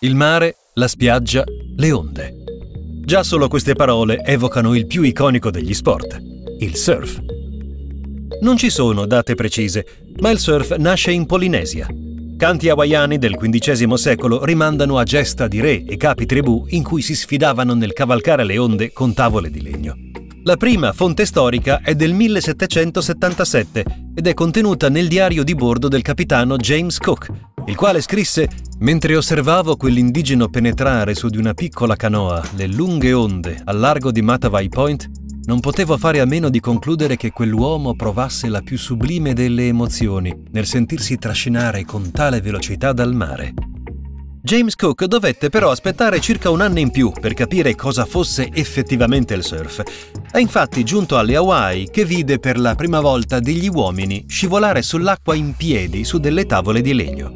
il mare, la spiaggia, le onde. Già solo queste parole evocano il più iconico degli sport, il surf. Non ci sono date precise, ma il surf nasce in Polinesia. Canti hawaiani del XV secolo rimandano a gesta di re e capi tribù in cui si sfidavano nel cavalcare le onde con tavole di legno. La prima fonte storica è del 1777 ed è contenuta nel diario di bordo del capitano James Cook, il quale scrisse Mentre osservavo quell'indigeno penetrare su di una piccola canoa le lunghe onde al largo di Matavai Point, non potevo fare a meno di concludere che quell'uomo provasse la più sublime delle emozioni nel sentirsi trascinare con tale velocità dal mare. James Cook dovette però aspettare circa un anno in più per capire cosa fosse effettivamente il surf. È infatti giunto alle Hawaii che vide per la prima volta degli uomini scivolare sull'acqua in piedi su delle tavole di legno.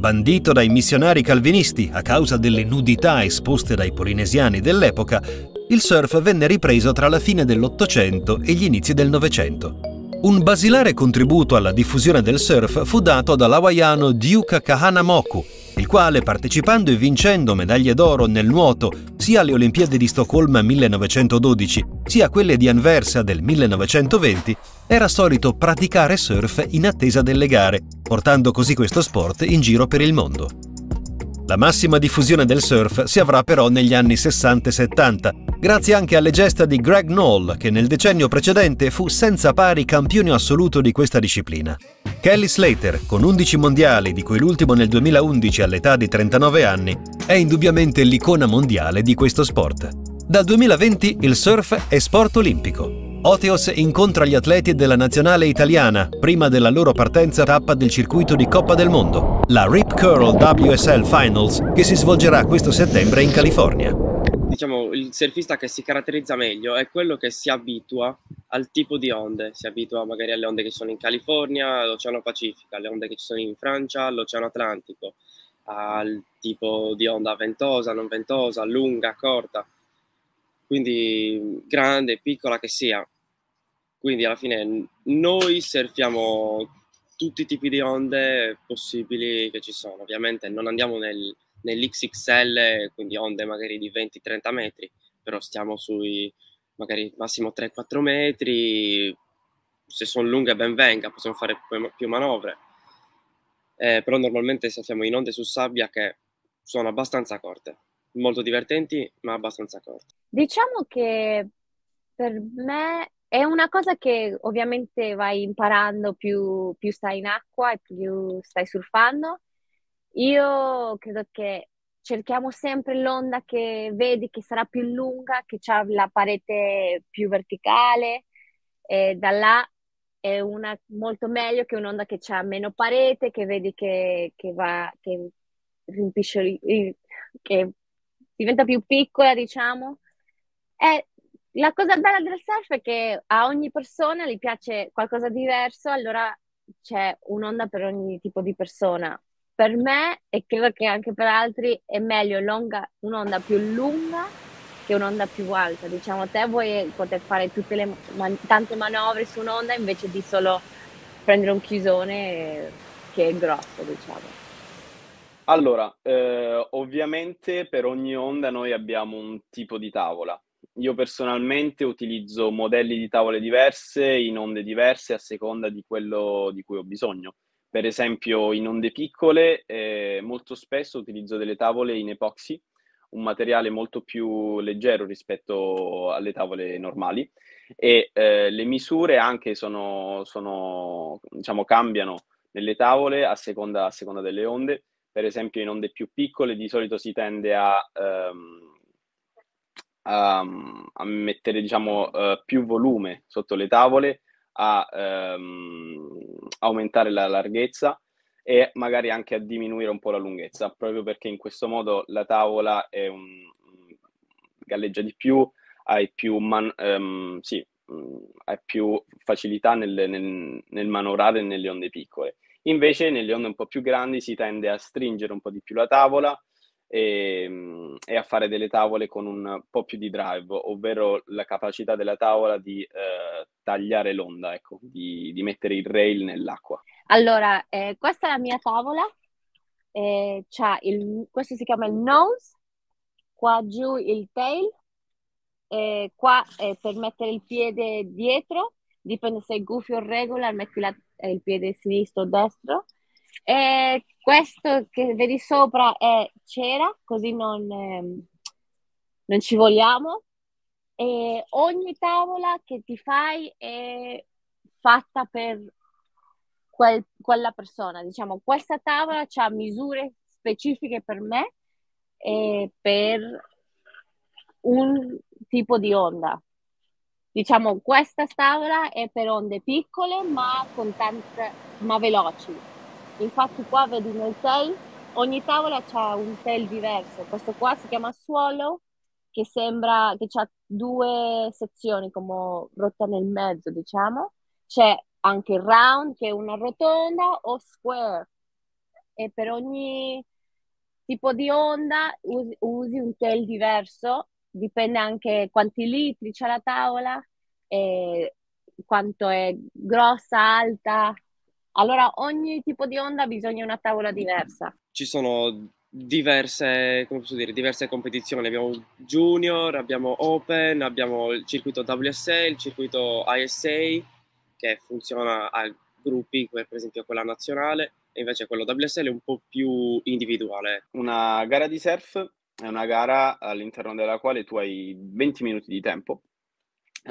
Bandito dai missionari calvinisti a causa delle nudità esposte dai polinesiani dell'epoca, il surf venne ripreso tra la fine dell'Ottocento e gli inizi del Novecento. Un basilare contributo alla diffusione del surf fu dato dall'hawaiano Duke Kahanamoku, quale, partecipando e vincendo medaglie d'oro nel nuoto sia alle Olimpiadi di Stoccolma 1912 sia quelle di Anversa del 1920, era solito praticare surf in attesa delle gare, portando così questo sport in giro per il mondo. La massima diffusione del surf si avrà però negli anni 60 e 70, grazie anche alle gesta di Greg Knoll, che nel decennio precedente fu senza pari campione assoluto di questa disciplina. Kelly Slater, con 11 mondiali, di cui l'ultimo nel 2011 all'età di 39 anni, è indubbiamente l'icona mondiale di questo sport. Dal 2020 il surf è sport olimpico. Oteos incontra gli atleti della nazionale italiana prima della loro partenza tappa del circuito di Coppa del Mondo, la Rip Curl WSL Finals, che si svolgerà questo settembre in California. Diciamo, il surfista che si caratterizza meglio è quello che si abitua al tipo di onde, si abitua magari alle onde che sono in California, all'Oceano Pacifico, alle onde che ci sono in Francia, all'Oceano Atlantico, al tipo di onda ventosa, non ventosa, lunga, corta quindi grande, piccola che sia. Quindi alla fine noi surfiamo tutti i tipi di onde possibili che ci sono. Ovviamente non andiamo nel, nell'XXL, quindi onde magari di 20-30 metri, però stiamo sui magari massimo 3-4 metri. Se sono lunghe ben venga, possiamo fare più manovre. Eh, però normalmente surfiamo in onde su sabbia che sono abbastanza corte molto divertenti, ma abbastanza corti. Diciamo che per me è una cosa che ovviamente vai imparando più, più stai in acqua e più stai surfando. Io credo che cerchiamo sempre l'onda che vedi che sarà più lunga, che ha la parete più verticale e da là è una molto meglio che un'onda che ha meno parete, che vedi che, che va, che riempisce, che diventa più piccola, diciamo. E la cosa bella del surf è che a ogni persona gli piace qualcosa di diverso, allora c'è un'onda per ogni tipo di persona. Per me, e credo che anche per altri, è meglio longa, un'onda più lunga che un'onda più alta. Diciamo, te vuoi poter fare tutte le man- tante manovre su un'onda invece di solo prendere un chiusone che è grosso, diciamo. Allora, eh, ovviamente per ogni onda noi abbiamo un tipo di tavola. Io personalmente utilizzo modelli di tavole diverse in onde diverse a seconda di quello di cui ho bisogno. Per esempio, in onde piccole, eh, molto spesso utilizzo delle tavole in epoxy, un materiale molto più leggero rispetto alle tavole normali. E eh, le misure anche sono, sono, diciamo, cambiano nelle tavole a seconda, a seconda delle onde. Per esempio in onde più piccole di solito si tende a, um, a, a mettere diciamo, uh, più volume sotto le tavole, a um, aumentare la larghezza e magari anche a diminuire un po' la lunghezza, proprio perché in questo modo la tavola un, galleggia di più, hai più, man, um, sì, hai più facilità nel, nel, nel manovrare nelle onde piccole. Invece nelle onde un po' più grandi si tende a stringere un po' di più la tavola e, e a fare delle tavole con un po' più di drive, ovvero la capacità della tavola di eh, tagliare l'onda, ecco, di, di, mettere il rail nell'acqua. Allora, eh, questa è la mia tavola eh, il, questo si chiama il nose, qua giù il tail, eh, qua eh, per mettere il piede dietro, dipende se è goofy o regular, metti la, eh, il piede sinistro o destro. E questo che vedi sopra è cera, così non, ehm, non ci vogliamo. E ogni tavola che ti fai è fatta per quel, quella persona. Diciamo, questa tavola ha misure specifiche per me e per un tipo di onda. Diciamo, questa tavola è per onde piccole ma, tante, ma veloci. Infatti qua vedi nel tail, ogni tavola ha un tail diverso. Questo qua si chiama swallow, che sembra che ha due sezioni come rotta nel mezzo, diciamo. C'è anche il round, che è una rotonda, o square. E per ogni tipo di onda usi, usi un tail diverso dipende anche quanti litri c'è la tavola, quanto è grossa, alta. Allora ogni tipo di onda ha bisogno di una tavola diversa. Ci sono diverse, come posso dire, diverse competizioni. Abbiamo Junior, abbiamo Open, abbiamo il circuito WSA, il circuito ISA che funziona a gruppi, per esempio quella nazionale, e invece quello WSL è un po' più individuale. Una gara di surf è una gara all'interno della quale tu hai 20 minuti di tempo.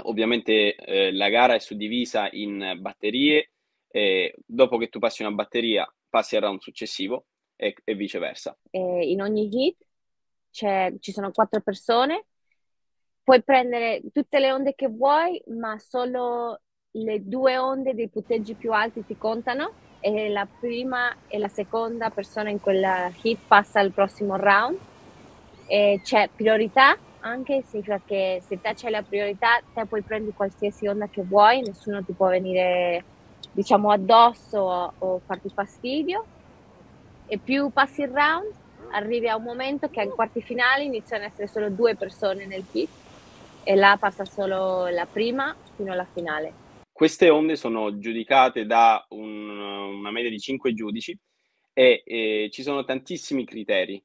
Ovviamente eh, la gara è suddivisa in batterie e dopo che tu passi una batteria passi al round successivo e, e viceversa. Eh, in ogni hit ci sono quattro persone, puoi prendere tutte le onde che vuoi, ma solo le due onde dei punteggi più alti ti contano. E la prima e la seconda persona in quella hit passa al prossimo round. E c'è priorità anche, significa che se te c'è la priorità, te puoi prendere qualsiasi onda che vuoi, nessuno ti può venire diciamo addosso o, o farti fastidio e più passi il round arrivi a un momento che ai quarti finali iniziano ad essere solo due persone nel pit e là passa solo la prima fino alla finale. Queste onde sono giudicate da un, una media di 5 giudici e, e ci sono tantissimi criteri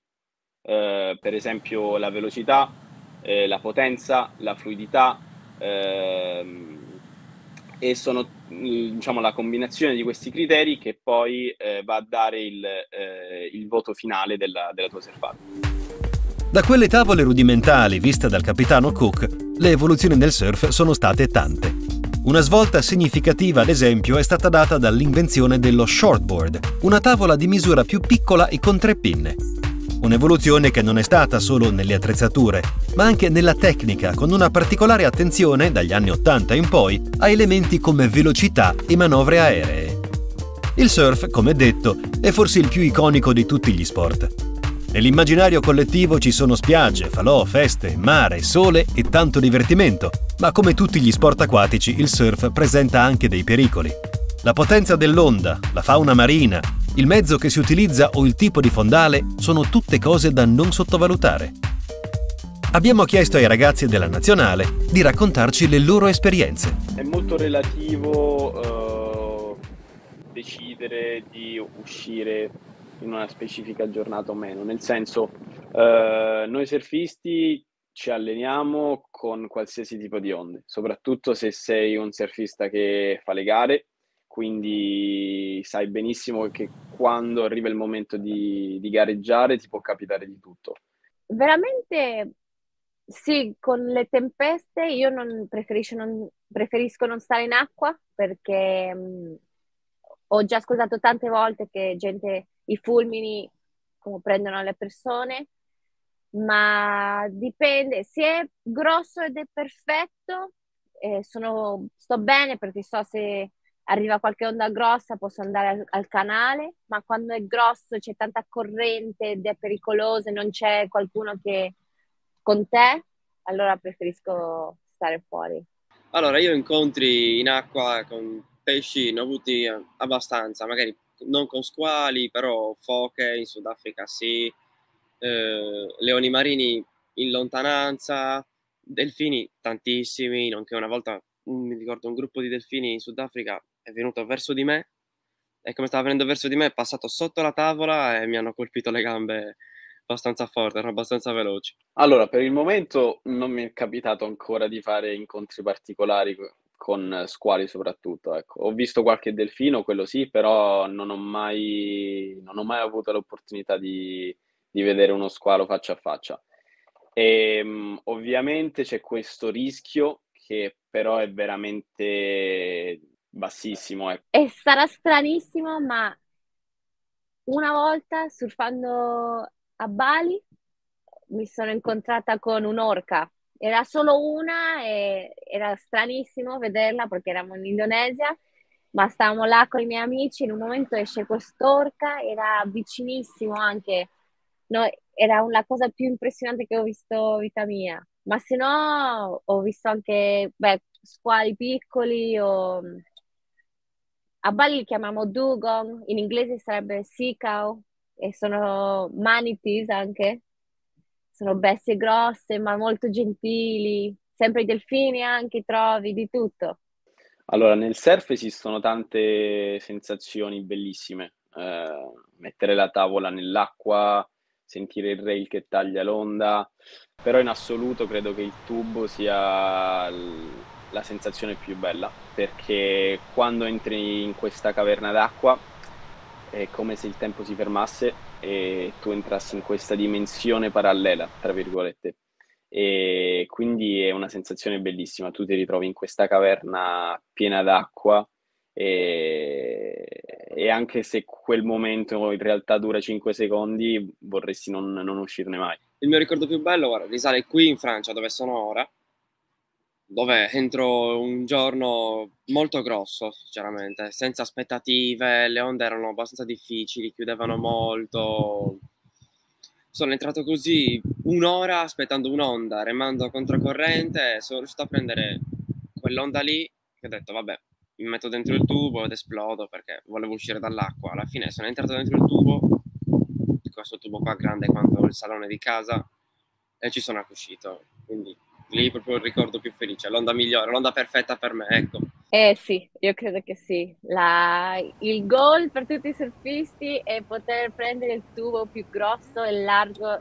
eh, per esempio la velocità, eh, la potenza, la fluidità ehm, e sono diciamo la combinazione di questi criteri che poi eh, va a dare il, eh, il voto finale della, della tua surfata. Da quelle tavole rudimentali viste dal capitano Cook, le evoluzioni del surf sono state tante. Una svolta significativa, ad esempio, è stata data dall'invenzione dello shortboard, una tavola di misura più piccola e con tre pinne. Un'evoluzione che non è stata solo nelle attrezzature, ma anche nella tecnica, con una particolare attenzione, dagli anni 80 in poi, a elementi come velocità e manovre aeree. Il surf, come detto, è forse il più iconico di tutti gli sport. Nell'immaginario collettivo ci sono spiagge, falò, feste, mare, sole e tanto divertimento, ma come tutti gli sport acquatici il surf presenta anche dei pericoli. La potenza dell'onda, la fauna marina, il mezzo che si utilizza o il tipo di fondale sono tutte cose da non sottovalutare. Abbiamo chiesto ai ragazzi della nazionale di raccontarci le loro esperienze. È molto relativo uh, decidere di uscire in una specifica giornata o meno, nel senso uh, noi surfisti ci alleniamo con qualsiasi tipo di onde, soprattutto se sei un surfista che fa le gare quindi sai benissimo che quando arriva il momento di, di gareggiare ti può capitare di tutto. Veramente sì, con le tempeste io non preferisco, non, preferisco non stare in acqua perché mh, ho già ascoltato tante volte che gente, i fulmini come prendono le persone, ma dipende, se è grosso ed è perfetto, eh, sono, sto bene perché so se arriva qualche onda grossa posso andare al, al, canale, ma quando è grosso c'è tanta corrente ed è pericoloso e non c'è qualcuno che con te, allora preferisco stare fuori. Allora, io incontri in acqua con pesci ne ho avuti abbastanza, magari non con squali, però foche in Sudafrica sì, eh, leoni marini in lontananza, delfini tantissimi, nonché una volta mi ricordo un gruppo di delfini in Sudafrica è venuto verso di me, e come stava venendo verso di me è passato sotto la tavola e mi hanno colpito le gambe abbastanza forte, erano abbastanza veloci. Allora, per il momento non mi è capitato ancora di fare incontri particolari con squali soprattutto, ecco. Ho visto qualche delfino, quello sì, però non ho mai, non ho mai avuto l'opportunità di, di vedere uno squalo faccia a faccia. E, um, ovviamente c'è questo rischio che però è veramente bassissimo. Ecco. E sarà stranissimo, ma una volta surfando a Bali mi sono incontrata con un'orca. Era solo una e era stranissimo vederla perché eravamo in Indonesia, ma stavamo là con i miei amici. In un momento esce quest'orca, era vicinissimo anche. No, era la cosa più impressionante che ho visto vita mia. Ma se no, ho visto anche beh, squali piccoli o a Bali li chiamiamo dugong, in inglese sarebbe sea e sono manatees anche, sono bestie grosse ma molto gentili, sempre i delfini anche trovi, di tutto. Allora, nel surf esistono tante sensazioni bellissime, eh, mettere la tavola nell'acqua, sentire il rail che taglia l'onda, però in assoluto credo che il tubo sia la sensazione più bella, perché quando entri in questa caverna d'acqua è come se il tempo si fermasse e tu entrassi in questa dimensione parallela, tra virgolette. E quindi è una sensazione bellissima, tu ti ritrovi in questa caverna piena d'acqua e, e anche se quel momento in realtà dura 5 secondi vorresti non, non uscirne mai. Il mio ricordo più bello guarda, risale qui in Francia dove sono ora dove entro un giorno molto grosso, sinceramente, senza aspettative, le onde erano abbastanza difficili, chiudevano molto. Sono entrato così un'ora aspettando un'onda, remando controcorrente, sono riuscito a prendere quell'onda lì che ho detto, vabbè, mi metto dentro il tubo ed esplodo perché volevo uscire dall'acqua. Alla fine sono entrato dentro il tubo, questo tubo qua grande quanto il salone di casa, e ci sono uscito. Quindi lì proprio il ricordo più felice, l'onda migliore, l'onda perfetta per me, ecco. Eh sì, io credo che sì. La... Il goal per tutti i surfisti è poter prendere il tubo più grosso e largo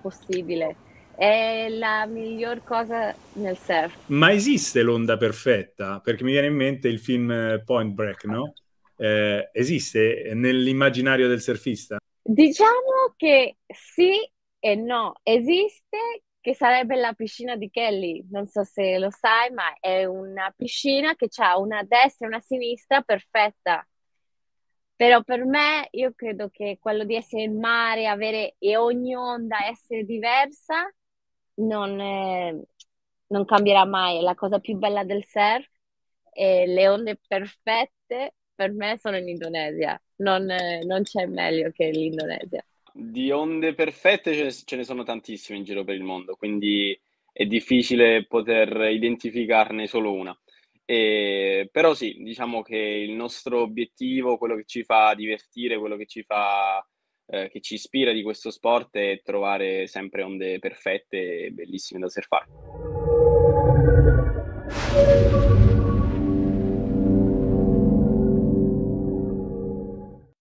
possibile. È la miglior cosa nel surf. Ma esiste l'onda perfetta? Perché mi viene in mente il film Point Break, no? Eh, esiste nell'immaginario del surfista? Diciamo che sì e no. Esiste che sarebbe la piscina di Kelly. Non so se lo sai, ma è una piscina che ha una destra e una sinistra perfetta. Però per me, io credo che quello di essere in mare, avere e ogni onda essere diversa, non, è, non cambierà mai. La cosa più bella del surf e le onde perfette per me sono in Indonesia. Non, non c'è meglio che l'Indonesia. Di onde perfette ce ne, ce ne sono tantissime in giro per il mondo, quindi è difficile poter identificarne solo una. E, però sì, diciamo che il nostro obiettivo, quello che ci fa divertire, quello che ci fa, eh, che ci ispira di questo sport è trovare sempre onde perfette e bellissime da surfare.